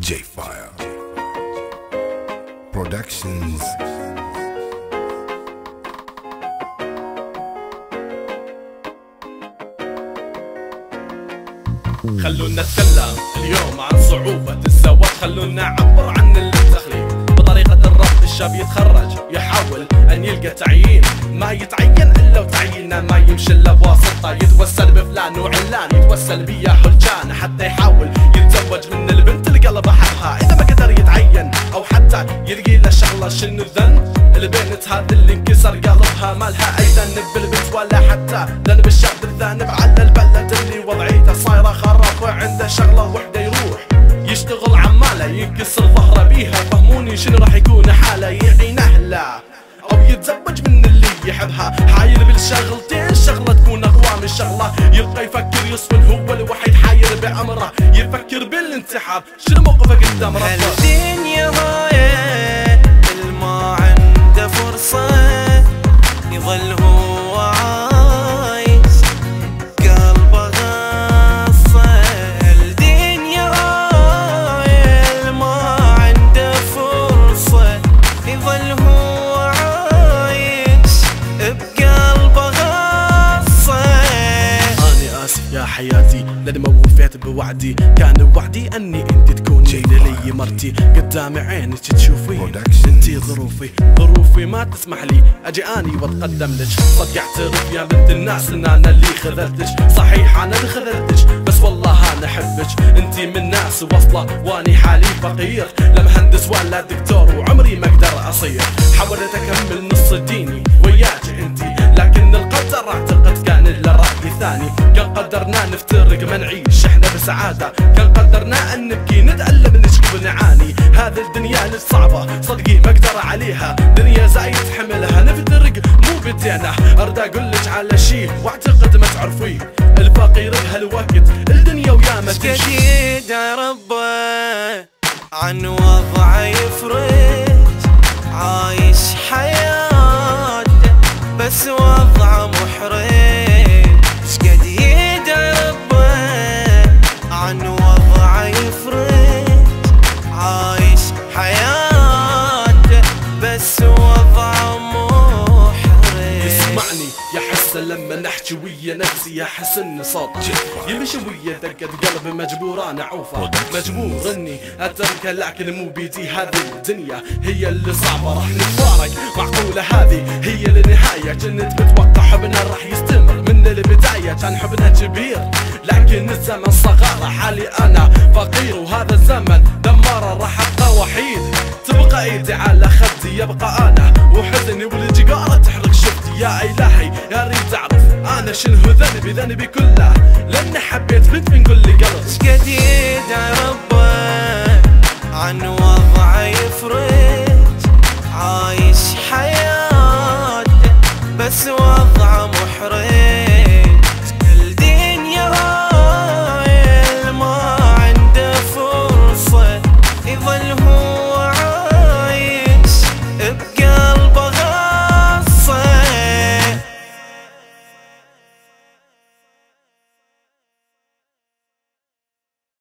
J Fire Productions. خلونا نتكلم اليوم عن صعوبة الزواج. خلونا نعبر عن التخليق بطريقة الرفض الشاب يتخرج يحاول أن يلقى تعيين. ما يتعين إلا وتعيينه ما يمشي إلا بواسطة. يتوسل بفلان وعلان يتوسل بيا حلجان حتى يحاول يتزوج من البنت له شغلة شنو الذنب؟ البنت هذه اللي انكسر قلبها ما لها أي ذنب. بالبنت ولا حتى ذنب الشاب الذنب على البلد اللي وضعيته. صايرة خراب وعنده شغلة وحدة يروح يشتغل عماله ينكسر ظهره بيها. فهموني شنو راح يكون حاله؟ يعين اهله أو يتزوج من اللي يحبها. حاير بالشغلتين شغلة تكون أقوى من شغلة. يبقى يفكر يصفن هو الوحيد حاير بعمره يفكر بالانتحار شنو موقفه قدام ربه حياتي ما وفيت بوعدي. كان وعدي أني أنت تكونين لي مرتي. قدام عينك تشوفين. أنتي ظروفي. ظروفي ما تسمح لي. أجي أني وأتقدم لك. صدق اعترف يا بنت الناس إن أنا اللي خذلتك. صحيح أنا اللي خذلتك. بس والله أنا أحبك. أنتي من ناس وأصلة وأني حالي فقير. لا مهندس ولا دكتور وعمري ما أقدر أصير. حاولت أكمل نص ديني. قدرنا نفترق ما نعيش إحنا بسعادة. كان قدرنا أن نبكي نتألم نشكي ونعاني هذه الدنيا اللي صعبة صدقي ما أقدر عليها. دنيا زايد حملها نفترق مو بدينا أرد أقول لك على شي واعتقد ما تعرفي الفقير بهالوقت الدنيا ويا ما تمشي. يا ربه عن وضعه يفرج عايش حياته بس وضعه لما نحكي ويا نفسي يا حسن صوت. يمشي ويا دقة قلب مجبور أنا اعوفه مجبور إني اتركه لكن مو بيدي هذه الدنيا. هي اللي صعبة راح نتفارق. معقولة هذه هي النهاية. كنت متوقع حبنا راح يستمر. من البداية كان حبنا كبير لكن الزمن صغار. حالي أنا فقير وهذا الزمن دماره. راح أبقى وحيد. تبقى إيدي على خدي يبقى أنا وحزني. والجقارة تحرق. شفتي يا إلهي أنا شنو ذنبي؟ ذنبي كله. لأن حبيت بنت من كل قلب. إيش قديد ربك؟ عن وضع يفرج. عايش حياتك بس وضعه